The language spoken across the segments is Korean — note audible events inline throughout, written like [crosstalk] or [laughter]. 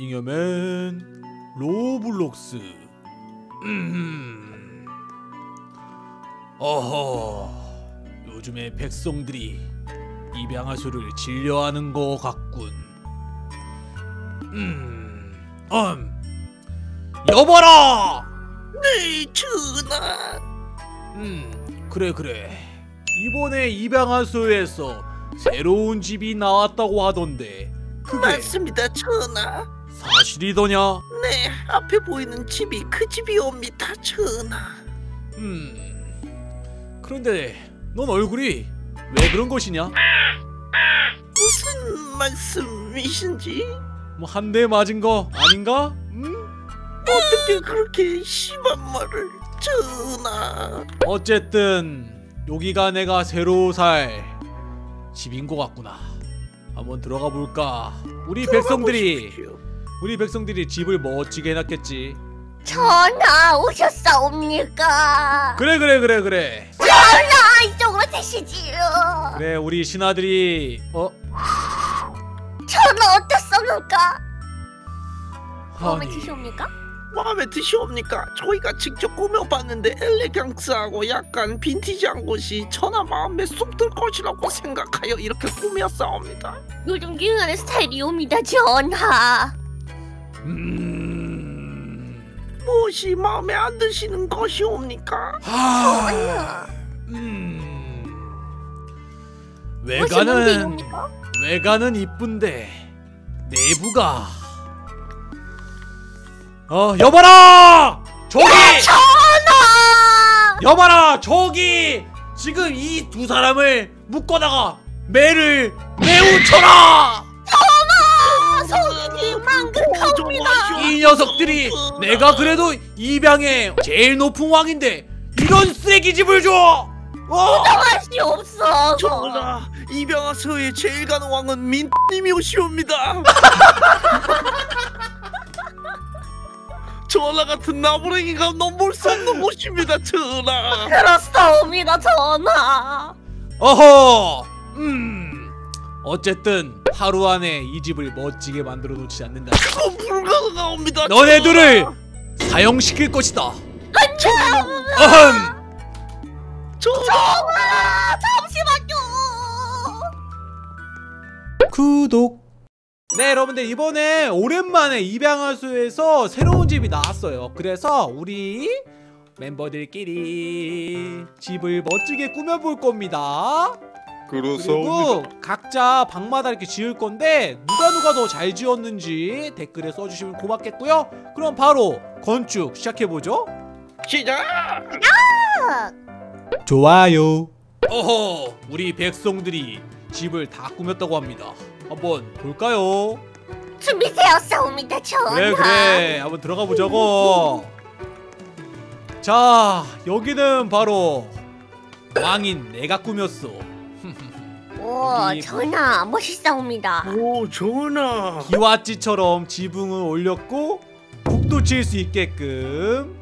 잉여맨 로블록스 음. 어허 요즘에 백성들이 입양하세요를 즐겨하는 것 같군 음, 음. 여봐라 네, 전하. 음 그래 그래 이번에 입양하세요에서 새로운 집이 나왔다고 하던데 그게 맞습니다, 전하. 사실이더냐? 네, 앞에 보이는 집이 그 집이옵니다, 전하. 음. 그런데 넌 얼굴이 왜 그런 것이냐? 무슨 말씀이신지? 뭐 한 대 맞은 거 아닌가? 음? 어떻게 그렇게 심한 말을, 전하? 어쨌든 여기가 내가 새로 살 집인 것 같구나. 한번 들어가 볼까? 우리 백성들이 보십시오. 우리 백성들이 집을 멋지게 해놨겠지. 전하 오셨사옵니까? 그래 그래 그래 그래 전하 이쪽으로 드시지요. 그래 우리 신하들이 어 전하 어떻습니까? 마음에 드시옵니까? 마음에 드시옵니까? 저희가 직접 꾸며봤는데 엘레강스하고 약간 빈티지한 곳이 천하 마음에 쏙들 것이라고 생각하여 이렇게 꾸몄사옵니다. 요즘 유행하는 스타일이옵니다 전하. 음. 무엇이 마음에 안 드시는 것이옵니까? 하... 음. 외관은? 외관은 이쁜데 내부가 어 여봐라 저기 전하! 여봐라 저기 지금 이 두 사람을 묶어다가 매를 매우 쳐라 이 녀석들이 내가 그래도 입양의 제일 높은 왕인데 이런 쓰레기 집을 줘 어? 맛이 없어. 전하, 이병하서의 제일 가는 왕은 민님이 오시옵니다. [laughs] 전하 같은 나부랭이가 넘볼 수 없는 곳입니다, 전하. 그렇사옵니다 전하. 어허 음 어쨌든 하루 안에 이 집을 멋지게 만들어 놓지 않는다 그건 불가능합니다. 너네들을. 사형시킬 것이다 전하. 전하 잠시만요. 구독 네 여러분들 이번에 오랜만에 입양하수에서 새로운 집이 나왔어요 그래서 우리 멤버들끼리 집을 멋지게 꾸며볼 겁니다 그리고 각자 방마다 이렇게 지을 건데 누가 누가 더 잘 지었는지 댓글에 써주시면 고맙겠고요. 그럼 바로 건축 시작해보죠. 시작. 좋아요. 어허 우리 백성들이 집을 다 꾸몄다고 합니다. 한번 볼까요? 준비되었사옵니다 전하. 그래 그래. 한번 들어가 보자고. 자 여기는 바로 왕인 내가 꾸몄어 오 이- 전하 멋있사옵니다. 오, 전하. 기와찌처럼 지붕을 올렸고 북도 칠 수 있게끔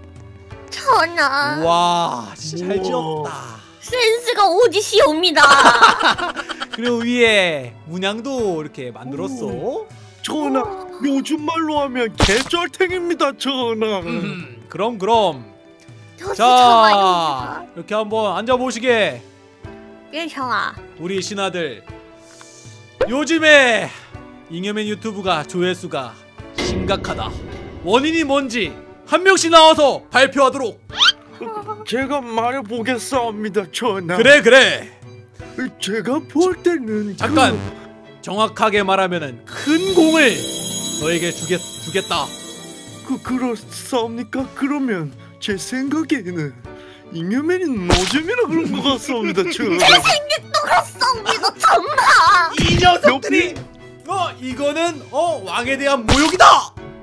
전하 와 진짜 잘. 지었다 센스가 오지시옵니다. [laughs] 그리고 위에 문양도 이렇게 만들었어 전하, 요즘 말로 하면 개쩔탱입니다, 전하. 음, 그럼 그럼 자. 이렇게 한번 앉아보시게 예 전하. 우리 신하들 요즘에 잉여맨 유튜브가 조회수가 심각하다 원인이 뭔지 한 명씩 나와서 발표하도록 제가 말해보겠사옵니다, 전하. 그래 그래 제가 볼 때는 잠깐 정확하게 말하면은 큰 공을 너에게 주겠, 주겠다 그, 그 그렇사옵니까? 그러면 제 생각에는 잉여맨이 노잼이라 그런 것 전하. 생각도 그렇사옵니다 전하. 이 녀석들이 어 이거는 어 왕에 대한 모욕이다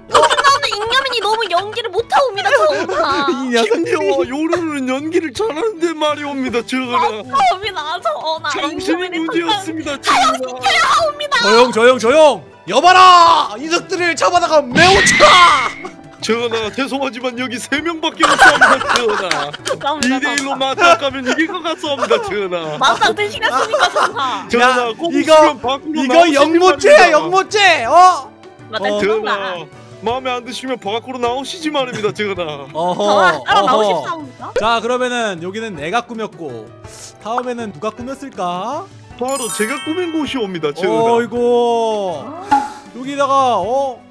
나는 잉여맨이 너무 연기를 못하옵니다 녀석들이 김대와 요루루는 연기를 잘하는데 말이옵니다, 전하. 하옵니다 전하. 잉여맨이 문제였습니다, 전하. 하옵니다. 조용 조용 조용 여봐라 이 녀석들을 잡아다가 매우 쳐라 전하, 죄송하지만 여기 세 명밖에 없사옵니다, 전하. 감사합니다 2대1로 맞닥가면 이길 것 같사옵니다, 전하. 맞상 드시겠습니까 전하. 전하, [laughs] 이거- 이거 바랍니다. 영모죄 어 어. 그런가 전하 마음에 안 드시면 밖으로 나오시지 말입니다 전하 어허 따라 어허. 나오십사옵니까? 자 그러면은 여기는 내가 꾸몄고 다음에는 누가 꾸몄을까? 바로 제가 꾸민 곳이 옵니다 전하 어이구 여기다가 어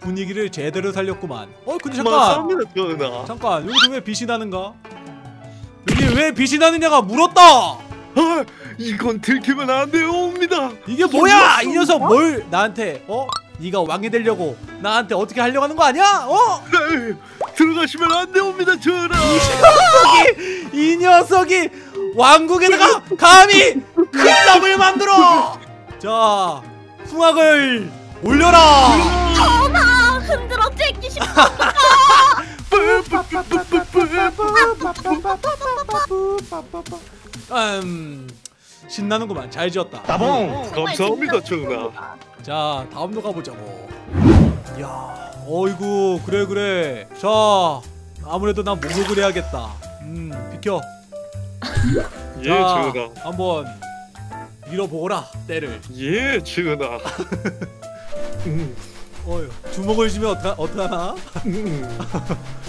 분위기를 제대로 살렸구만. 어 근데 잠깐. 전하 잠깐 여기서 왜 빛이 나는가? 여기 왜 빛이 나느냐가 물었다! 아, 이건 들키면 안 되옵니다. 이게 뭐야? 이 녀석 뭘? 나한테 어? 네가 왕이 되려고 나한테 어떻게 하려고 하는 거 아니야? 어? 에이, 들어가시면 안 되옵니다 전하 이 녀석이 왕국에다가 감히 큰 땀을 만들어! 자 풍악을 올려라! 전화 음 신나는구만 잘 지었다. 따봉! 감사합니다 전하 자 다음도 가보자고. 야 어이구 그래 그래. 자 아무래도 난 목욕을 해야겠다. 음 비켜. [laughs] 예자 전하 한번 밀어보거라 때를. 예 전하 [laughs] 음, 어휴 주먹을 쥐면 어떡하, 어떡하나? 음, [laughs]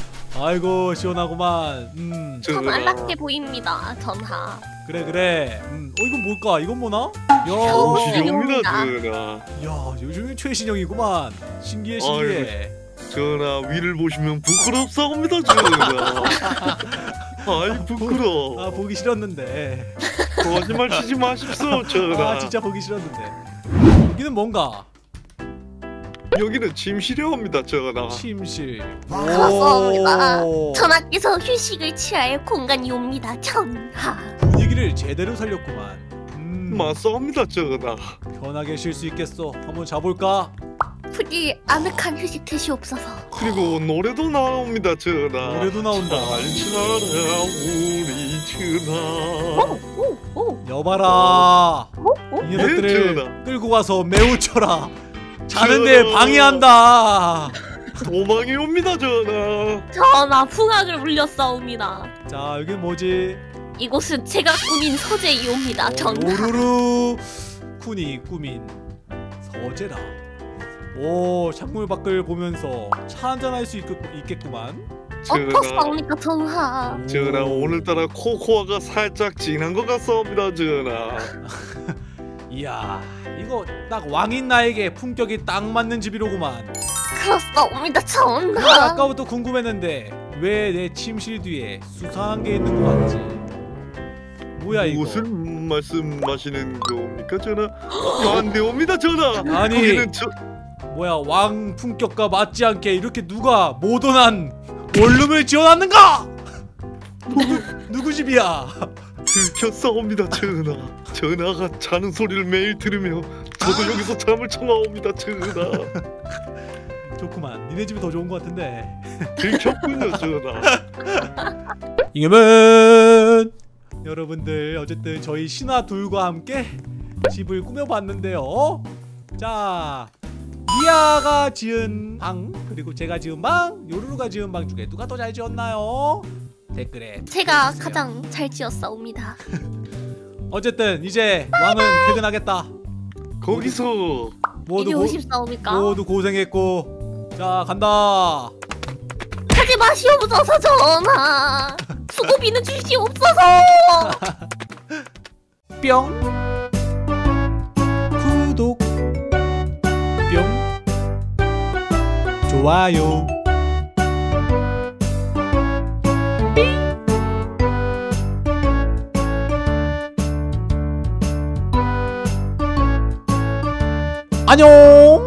아이고 시원하구만. 음. 참 전하 안락해 보입니다 전하. 그래 그래. 음, 어 이건 뭘까? 이건 뭐나? 어. 야, 지려옵니다 신용이다. 전하. 야 요즘이 최신형이구만. 신기해 신기해. 전하 위를 보시면 부끄럽사옵니다 전하. [laughs] 아이 부끄러 아 보기 싫었는데. 거짓말 치지 마십시오 전하. 아 진짜 보기 싫었는데. 여기는 뭔가 여기는 침실이옵니다 전하. 침실. 그렇습니다. 오. 전하께서 휴식을 취할 공간이옵니다 전하. 분위기를 제대로 살렸구만. 음, 맞사옵니다 전하. 편하게 쉴 수 있겠어 한번 자볼까? 부디 아늑한 휴식 되시옵소서. 그리고 노래도 나옵니다 전하. 노래도 나온다. 잘 지나라 우리 전하. 오오오. 여봐라. 오? 이 녀석들을 네. 끌고 가서 매우 쳐라 자는데. 방해한다. 도망이 옵니다 전하 전하 풍악을 울렸사옵니다. 자 여긴 뭐지? 이곳은 제가 꾸민 서재이옵니다 어, 전하. 오루루 쿤이 꾸민 서재라 오 창문 밖을 보면서 차 한잔 할 수 있겠구만. 전하 어떻사옵니까 전하? 오. 전하 오늘따라 코코아가 살짝 진한 것 같사옵니다 전하 [laughs] 이야 이거 딱 왕인 나에게 품격이 딱 맞는 집이로구만. 그렇사옵니다 난 전하 아까부터 궁금했는데 왜 내 침실 뒤에 수상한 게 있는 것 같지? 뭐야 이거? 무슨 말씀하시는 겁니까 전하? 아, [gasps] 안 되옵니다 전하! 아니. 거기는 저 뭐야 왕 품격과 맞지 않게 이렇게 누가 모던한 원룸을 지어놨는가? 누구? [laughs] 누구 집이야? 들켰사옵니다 전하 전하가 자는 소리를 매일 들으며 저도 여기서 잠을 청하옵니다 전하. [laughs] 좋구만. 니네 집이 더 좋은 것 같은데. [laughs] 들켰군요 전하. [laughs] 이겨면 여러분들 어쨌든 저희 신화 둘과 함께 집을 꾸며봤는데요. 자 미아가 지은 방 그리고 제가 지은 방 요루루가 지은 방 중에 누가 더 잘 지었나요? 댓글에 제가. 가장 잘 지었사옵니다 어쨌든 이제 왕은 퇴근하겠다. 거기서 모두 이리 고, 오십사옵니까? 모두 고생했고. 자 간다. 하지 마시옵소서 전하. [laughs] 수고비는 주시옵소서. [laughs] 뿅. 구독. 뿅. 좋아요 안녕